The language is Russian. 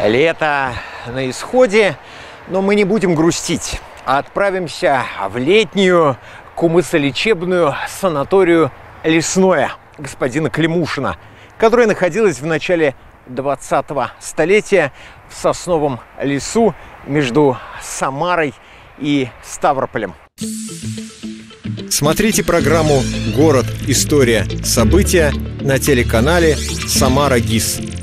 Лето на исходе, но мы не будем грустить, а отправимся в летнюю кумысолечебную санаторию «Лесное» господина Климушина, которая находилась в начале 20-го столетия в сосновом лесу между Самарой и Ставрополем. Смотрите программу «Город. История. События» на телеканале «Самара ГИС».